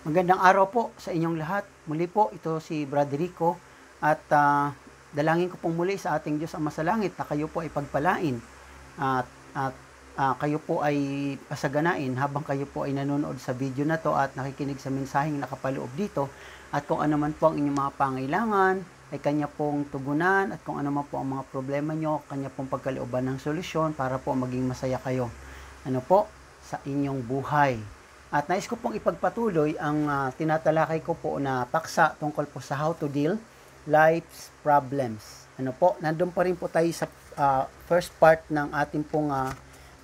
Magandang araw po sa inyong lahat. Muli po, ito si Brother Rico at uh, dalangin ko pong muli sa ating Diyos ang masalangit na kayo po ay pagpalain at, at uh, kayo po ay pasaganain habang kayo po ay nanonood sa video na to at nakikinig sa mensaheng nakapaloob dito at kung ano man po ang inyong mga pangailangan ay kanya pong tugunan at kung ano man po ang mga problema nyo, kanya pong pagkalooban ng solusyon para po maging masaya kayo. Ano po? Sa inyong buhay. At nais ko pong ipagpatuloy ang uh, tinatalakay ko po na paksa tungkol po sa how to deal life's problems. Ano po, nandun pa rin po tayo sa uh, first part ng ating pong uh,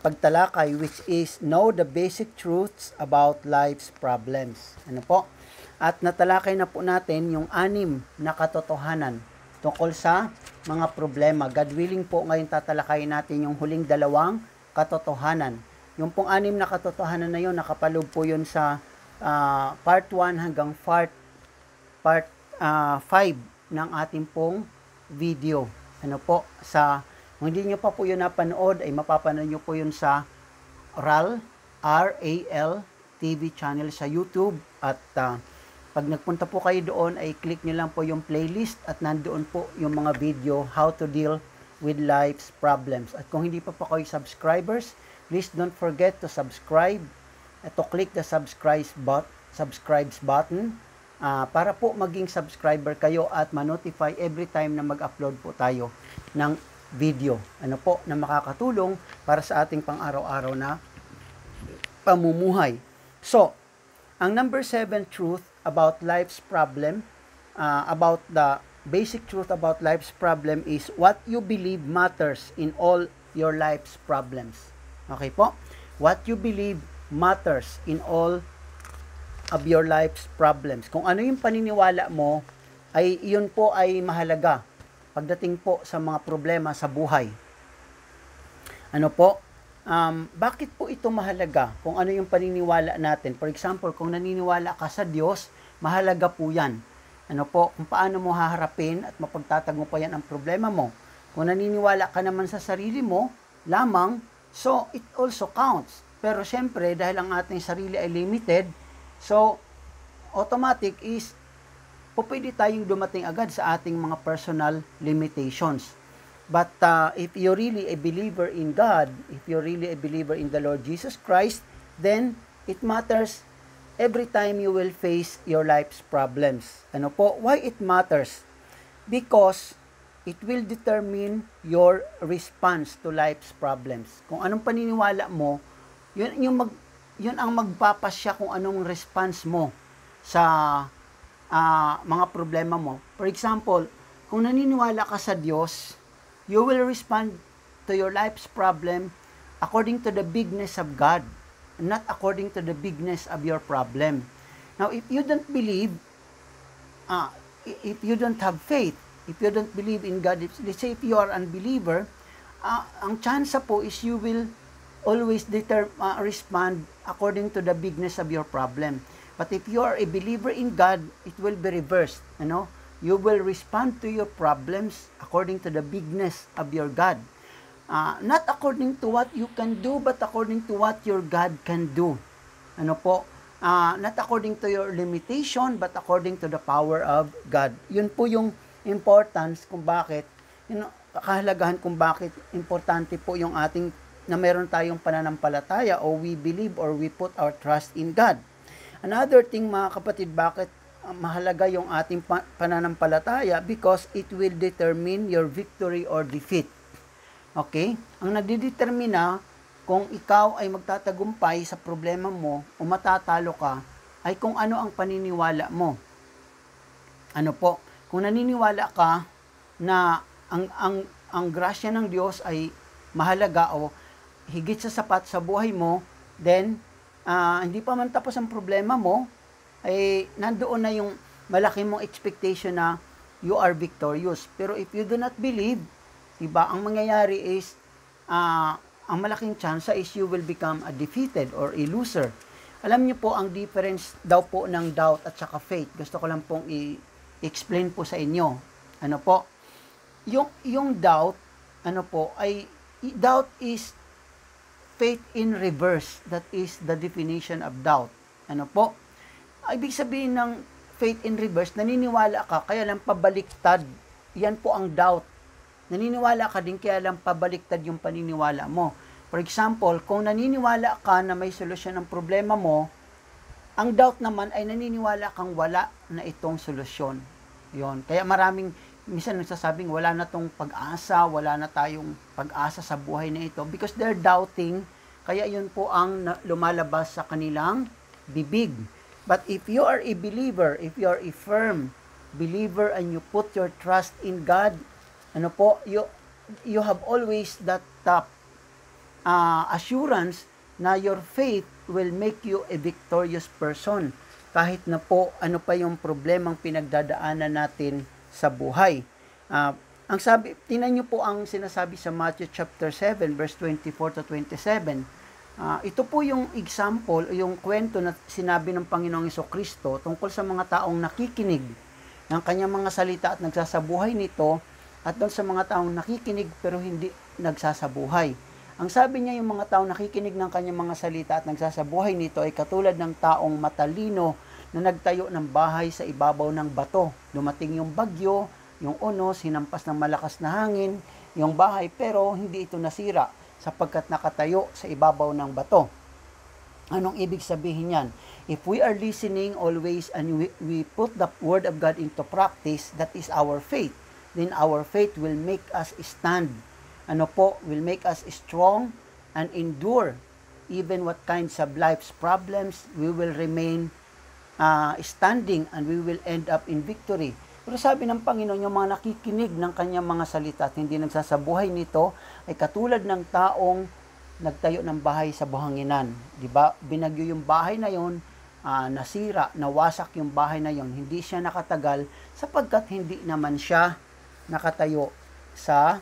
pagtalakay which is know the basic truths about life's problems. Ano po? At natalakay na po natin yung anim na katotohanan tungkol sa mga problema. God willing po ngayon tatalakayin natin yung huling dalawang katotohanan yung pong anim na katotohanan na yun, nakapaloob po yun sa uh, part 1 hanggang part, part uh, ah, 5 ng ating pong video. Ano po, sa, kung hindi nyo pa po yun napanood, ay mapapanood nyo po yun sa RAL, R-A-L TV channel sa YouTube at uh, pag nagpunta po kayo doon ay click nyo lang po yung playlist at nandoon po yung mga video how to deal with life's problems. At kung hindi pa po kayo subscribers, Please don't forget to subscribe, uh, to click the subscribe bot, subscribes button uh, para po maging subscriber kayo at ma-notify every time na mag-upload po tayo ng video. Ano po na makakatulong para sa ating pang-araw-araw na pamumuhay. So, ang number seven truth about life's problem, uh, about the basic truth about life's problem is what you believe matters in all your life's problems. Okay po? What you believe matters in all of your life's problems. Kung ano yung paniniwala mo, ay iyon po ay mahalaga pagdating po sa mga problema sa buhay. Ano po? Um, bakit po ito mahalaga? Kung ano yung paniniwala natin. For example, kung naniniwala ka sa Diyos, mahalaga po yan. Ano po? Kung paano mo haharapin at mapagtatago pa yan ang problema mo. Kung naniniwala ka naman sa sarili mo, lamang So, it also counts. Pero syempre, dahil ang ating sarili ay limited, so, automatic is, pwede tayong dumating agad sa ating mga personal limitations. But uh, if you're really a believer in God, if you're really a believer in the Lord Jesus Christ, then it matters every time you will face your life's problems. Ano po? Why it matters? Because it will determine your response to life's problems. Kung anong paniniwala mo, yun, yung mag, yun ang magpapasya kung anong response mo sa uh, mga problema mo. For example, kung naniniwala ka sa Diyos, you will respond to your life's problem according to the bigness of God, not according to the bigness of your problem. Now, if you don't believe, uh, if you don't have faith, if you don't believe in God, if, let's say if you are unbeliever, uh, ang chance po is you will always deter, uh, respond according to the bigness of your problem. But if you are a believer in God, it will be reversed. You know, you will respond to your problems according to the bigness of your God. Uh, not according to what you can do, but according to what your God can do. Ano po? Uh, not according to your limitation, but according to the power of God. Yun po yung importance kung bakit, yun, kahalagahan kung bakit importante po yung ating na meron tayong pananampalataya o we believe or we put our trust in God. Another thing mga kapatid, bakit mahalaga yung ating pananampalataya because it will determine your victory or defeat. Okay? Ang nagdidetermina kung ikaw ay magtatagumpay sa problema mo o matatalo ka ay kung ano ang paniniwala mo. Ano po? Kung naniniwala ka na ang ang ang grasya ng Diyos ay mahalaga o higit sa sapat sa buhay mo, then uh, hindi pa man tapos ang problema mo, ay nandoon na yung malaki mong expectation na you are victorious. Pero if you do not believe, iba ang mangyayari is uh, ang malaking chance is you will become a defeated or a loser. Alam niyo po ang difference daw po ng doubt at saka faith. Gusto ko lang pong i- explain po sa inyo. Ano po? Yung, yung doubt, ano po, ay, doubt is faith in reverse. That is the definition of doubt. Ano po? ibig sabihin ng faith in reverse, naniniwala ka, kaya lang pabaliktad. Yan po ang doubt. Naniniwala ka din, kaya lang pabaliktad yung paniniwala mo. For example, kung naniniwala ka na may solusyon ng problema mo, ang doubt naman ay naniniwala kang wala na itong solusyon. Yon. Kaya maraming minsan nagsasabing wala na tong pag-asa, wala na tayong pag-asa sa buhay na ito because they're doubting. Kaya yun po ang lumalabas sa kanilang bibig. But if you are a believer, if you are a firm believer and you put your trust in God, ano po, you you have always that uh, uh, assurance na your faith will make you a victorious person kahit na po ano pa yung problemang pinagdadaanan natin sa buhay. Uh, ang sabi, tingnan niyo po ang sinasabi sa Matthew chapter 7 verse 24 to 27 Uh, ito po yung example, yung kwento na sinabi ng Panginoong Iso Kristo tungkol sa mga taong nakikinig ng kanyang mga salita at nagsasabuhay nito at doon sa mga taong nakikinig pero hindi nagsasabuhay. Ang sabi niya yung mga taong nakikinig ng kanyang mga salita at nagsasabuhay nito ay katulad ng taong matalino na nagtayo ng bahay sa ibabaw ng bato. Dumating yung bagyo, yung unos, hinampas ng malakas na hangin, yung bahay pero hindi ito nasira sapagkat nakatayo sa ibabaw ng bato. Anong ibig sabihin yan? If we are listening always and we, we put the Word of God into practice, that is our faith. Then our faith will make us stand. Ano po? Will make us strong and endure even what kinds of life's problems. We will remain uh, standing and we will end up in victory. Pero sabi ng Panginoon, yung mga nakikinig ng kanyang mga salita at hindi nagsasabuhay nito, ay katulad ng taong nagtayo ng bahay sa buhanginan. Di ba? Binagyo yung bahay na yon, uh, nasira, nawasak yung bahay na yon. Hindi siya nakatagal sapagkat hindi naman siya nakatayo sa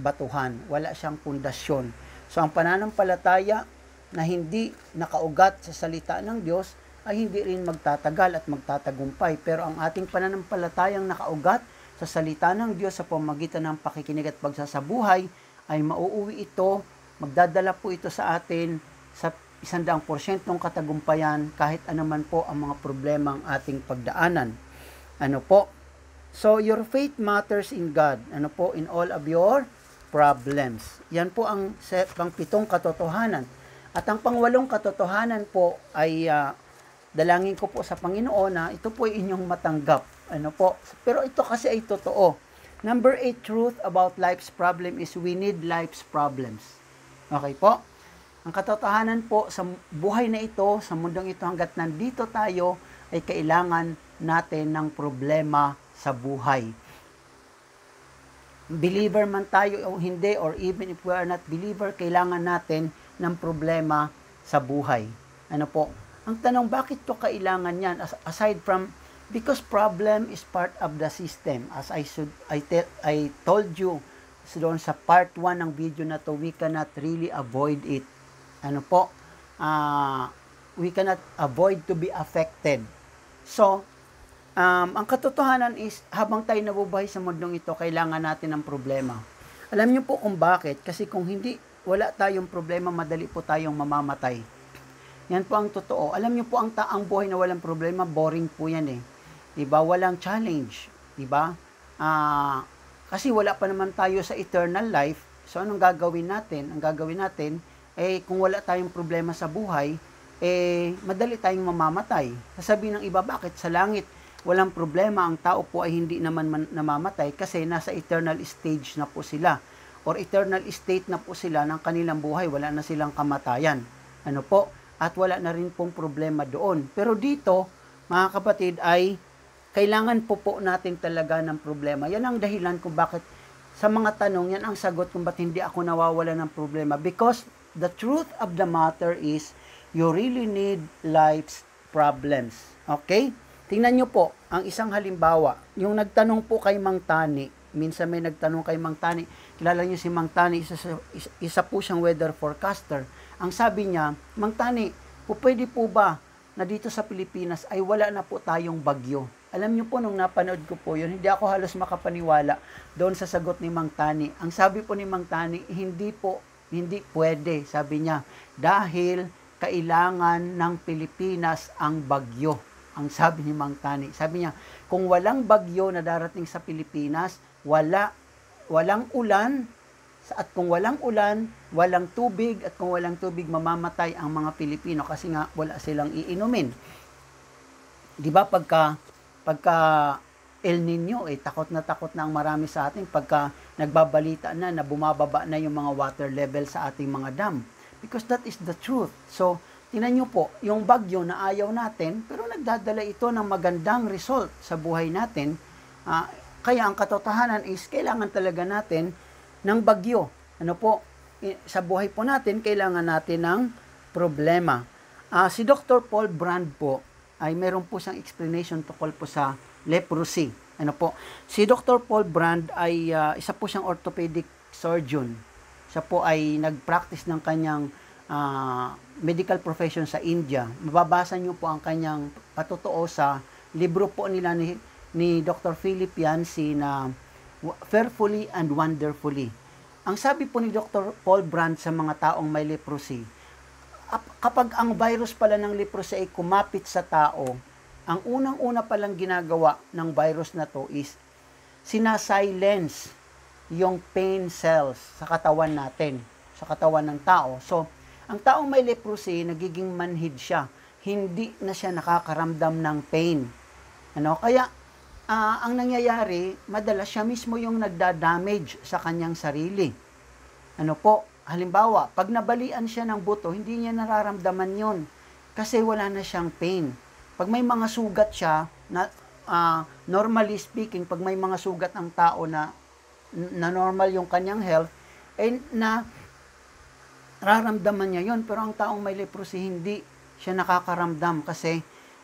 batuhan. Wala siyang pundasyon. So ang pananampalataya na hindi nakaugat sa salita ng Diyos ay hindi rin magtatagal at magtatagumpay. Pero ang ating pananampalatayang nakaugat sa salita ng Diyos sa pamagitan ng pakikinig at pagsasabuhay ay mauuwi ito, magdadala po ito sa atin sa isandaang porsyentong katagumpayan kahit anuman po ang mga problema ang ating pagdaanan. Ano po? So, your faith matters in God. Ano po? In all of your problems. Yan po ang pang pitong katotohanan. At ang pangwalong katotohanan po ay uh, dalangin ko po sa Panginoon na ito po ay inyong matanggap. Ano po? Pero ito kasi ay totoo. Number eight truth about life's problem is we need life's problems. Okay po? Ang katotohanan po sa buhay na ito, sa mundong ito hanggat nandito tayo, ay kailangan natin ng problema sa buhay. Believer man tayo o hindi, or even if we are not believer, kailangan natin ng problema sa buhay. Ano po? Ang tanong, bakit to kailangan yan? Aside from, because problem is part of the system. As I should, I, te, I told you, so doon sa part 1 ng video na to, we cannot really avoid it. Ano po? Uh, we cannot avoid to be affected. So, um, ang katotohanan is, habang tayo nabubuhay sa mundong ito, kailangan natin ng problema. Alam niyo po kung bakit? Kasi kung hindi, wala tayong problema, madali po tayong mamamatay yan po ang totoo. Alam niyo po ang taang buhay na walang problema, boring po yan eh. 'Di ba? Walang challenge, 'di ba? Ah, kasi wala pa naman tayo sa eternal life. So anong gagawin natin? Ang gagawin natin eh kung wala tayong problema sa buhay, eh madali tayong mamamatay. Sasabihin ng iba, bakit sa langit walang problema ang tao po ay hindi naman man, namamatay kasi nasa eternal stage na po sila or eternal state na po sila ng kanilang buhay, wala na silang kamatayan. Ano po? at wala na rin pong problema doon. Pero dito, mga kapatid, ay kailangan po po natin talaga ng problema. Yan ang dahilan kung bakit sa mga tanong, yan ang sagot kung bakit hindi ako nawawala ng problema. Because the truth of the matter is, you really need life's problems. Okay? Tingnan nyo po, ang isang halimbawa, yung nagtanong po kay Mang Tani, minsan may nagtanong kay Mang Tani, kilala nyo si Mang Tani, isa, isa, isa po siyang weather forecaster ang sabi niya, Mang Tani, po pwede po ba na dito sa Pilipinas ay wala na po tayong bagyo? Alam niyo po, nung napanood ko po yun, hindi ako halos makapaniwala doon sa sagot ni Mang Tani. Ang sabi po ni Mang Tani, hindi po, hindi pwede, sabi niya, dahil kailangan ng Pilipinas ang bagyo. Ang sabi ni Mang Tani. Sabi niya, kung walang bagyo na darating sa Pilipinas, wala walang ulan at kung walang ulan, walang tubig at kung walang tubig mamamatay ang mga Pilipino kasi nga wala silang iinumin. 'Di ba pagka pagka El Nino eh takot na takot na ang marami sa atin pagka nagbabalita na na bumababa na yung mga water level sa ating mga dam because that is the truth. So Tinan nyo po, yung bagyo na ayaw natin, pero nagdadala ito ng magandang result sa buhay natin. Uh, kaya ang katotohanan is, kailangan talaga natin ng bagyo. Ano po, sa buhay po natin, kailangan natin ng problema. Uh, si Dr. Paul Brand po, ay meron po siyang explanation tungkol po sa leprosy. Ano po, si Dr. Paul Brand ay uh, isa po siyang orthopedic surgeon. Siya po ay nag-practice ng kanyang uh, medical profession sa India. Mababasa niyo po ang kanyang patotoo sa libro po nila ni, ni Dr. Philip Yancey na Fearfully and Wonderfully. Ang sabi po ni Dr. Paul Brand sa mga taong may leprosy, kapag ang virus pala ng leprosy ay kumapit sa tao, ang unang-una palang ginagawa ng virus na to is sinasilence yung pain cells sa katawan natin, sa katawan ng tao. So, ang taong may leprosy, nagiging manhid siya. Hindi na siya nakakaramdam ng pain. Ano? Kaya, uh, ang nangyayari, madalas siya mismo yung nagda-damage sa kanyang sarili. Ano po? Halimbawa, pag nabalian siya ng buto, hindi niya nararamdaman yon kasi wala na siyang pain. Pag may mga sugat siya, na, uh, normally speaking, pag may mga sugat ang tao na, na normal yung kanyang health, eh, na raramdaman niya yon pero ang taong may leprosy hindi siya nakakaramdam kasi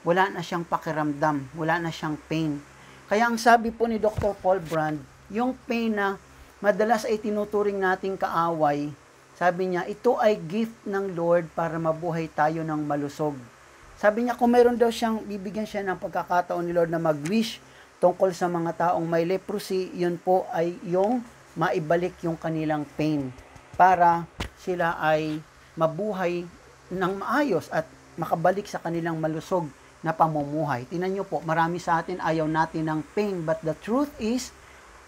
wala na siyang pakiramdam, wala na siyang pain. Kaya ang sabi po ni Dr. Paul Brand, yung pain na madalas ay tinuturing nating kaaway, sabi niya, ito ay gift ng Lord para mabuhay tayo ng malusog. Sabi niya, kung meron daw siyang, bibigyan siya ng pagkakataon ni Lord na mag-wish tungkol sa mga taong may leprosy, yun po ay yung maibalik yung kanilang pain para sila ay mabuhay ng maayos at makabalik sa kanilang malusog na pamumuhay. Tinan nyo po, marami sa atin ayaw natin ng pain, but the truth is,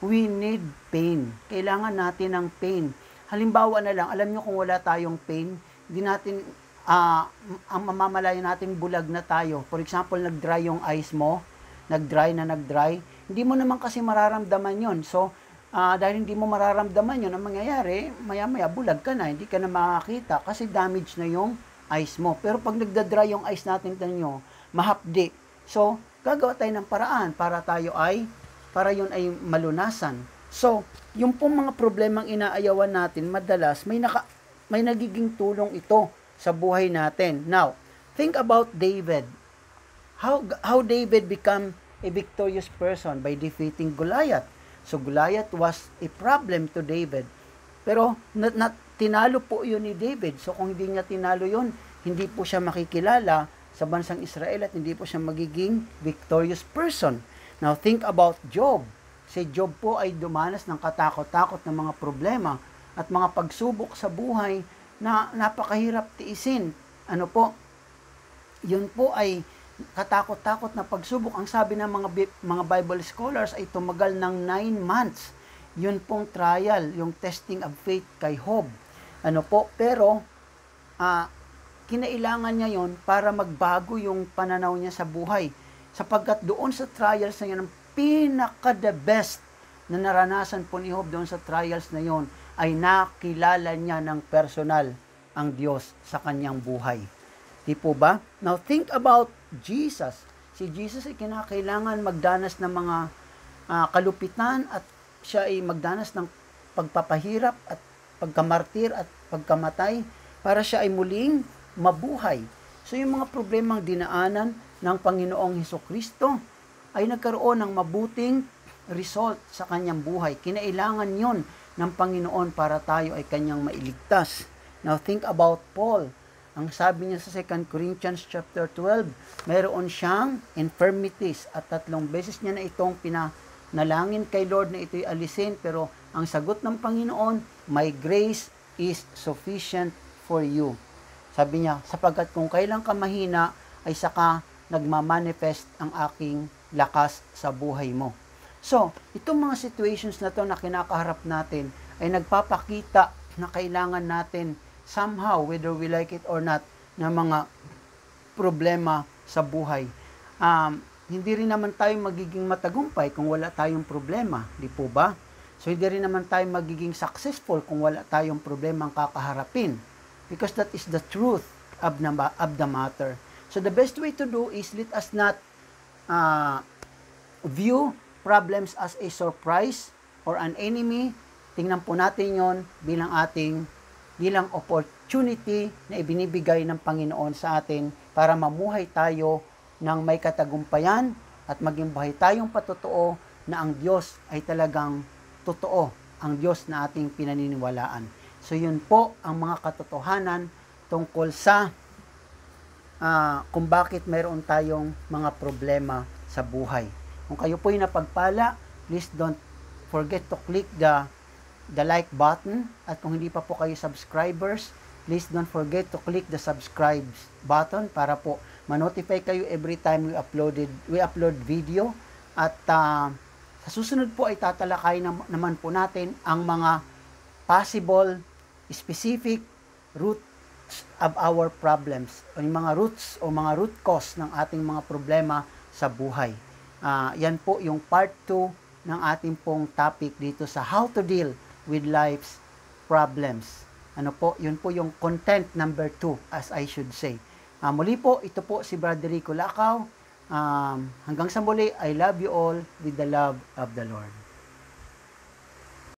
we need pain. Kailangan natin ng pain. Halimbawa na lang, alam nyo kung wala tayong pain, hindi natin, uh, ang mamamalayan natin bulag na tayo. For example, nag-dry yung eyes mo, nag-dry na nag-dry, hindi mo naman kasi mararamdaman yon So, uh, dahil hindi mo mararamdaman yun, ang mangyayari, maya-maya bulag ka na, hindi ka na makakita kasi damage na yung eyes mo. Pero pag nagda-dry yung eyes natin, tanyo, mahapdi. So, gagawa tayo ng paraan para tayo ay, para yun ay malunasan. So, yung pong mga problemang inaayawan natin, madalas may, naka, may nagiging tulong ito sa buhay natin. Now, think about David. How, how David become a victorious person by defeating Goliath So Goliath was a problem to David. Pero na, na, tinalo po yun ni David. So kung hindi niya tinalo yun, hindi po siya makikilala sa bansang Israel at hindi po siya magiging victorious person. Now think about Job. Si Job po ay dumanas ng katakot-takot ng mga problema at mga pagsubok sa buhay na napakahirap tiisin. Ano po? Yun po ay katakot-takot na pagsubok. Ang sabi ng mga mga Bible scholars ay tumagal ng 9 months. Yun pong trial, yung testing of faith kay Job. Ano po? Pero uh, kinailangan niya yon para magbago yung pananaw niya sa buhay. Sapagkat doon sa trials na yun, ang pinaka the best na naranasan po ni Job doon sa trials na yon ay nakilala niya ng personal ang Diyos sa kanyang buhay. Di po ba? Now think about Jesus. Si Jesus ay kinakailangan magdanas ng mga uh, kalupitan at siya ay magdanas ng pagpapahirap at pagkamartir at pagkamatay para siya ay muling mabuhay. So yung mga problemang dinaanan ng Panginoong Heso Kristo ay nagkaroon ng mabuting result sa kanyang buhay. Kinailangan yon ng Panginoon para tayo ay kanyang mailigtas. Now think about Paul ang sabi niya sa 2 Corinthians chapter 12, mayroon siyang infirmities at tatlong beses niya na itong pinanalangin kay Lord na ito'y alisin pero ang sagot ng Panginoon, my grace is sufficient for you. Sabi niya, sapagkat kung kailan ka mahina ay saka nagmamanifest ang aking lakas sa buhay mo. So, itong mga situations na to na kinakaharap natin ay nagpapakita na kailangan natin somehow, whether we like it or not, na mga problema sa buhay. Um, hindi rin naman tayo magiging matagumpay kung wala tayong problema, di po ba? So hindi rin naman tayo magiging successful kung wala tayong problema ang kakaharapin. Because that is the truth of the, of the matter. So the best way to do is let us not uh, view problems as a surprise or an enemy. Tingnan po natin yon bilang ating bilang opportunity na ibinibigay ng Panginoon sa atin para mamuhay tayo ng may katagumpayan at maging buhay tayong patotoo na ang Diyos ay talagang totoo, ang Diyos na ating pinaniniwalaan. So yun po ang mga katotohanan tungkol sa uh, kung bakit mayroon tayong mga problema sa buhay. Kung kayo po ay napagpala, please don't forget to click the the like button at kung hindi pa po kayo subscribers, please don't forget to click the subscribe button para po ma-notify kayo every time we uploaded we upload video at uh, sa susunod po ay tatalakay na, naman po natin ang mga possible specific roots of our problems o yung mga roots o mga root cause ng ating mga problema sa buhay. Uh, yan po yung part 2 ng ating pong topic dito sa how to deal with life's problems. Ano po, yun po yung content number 2 as I should say. Uh, muli po, ito po si Brother Rico Lakaw. Um, hanggang sa muli, I love you all with the love of the Lord.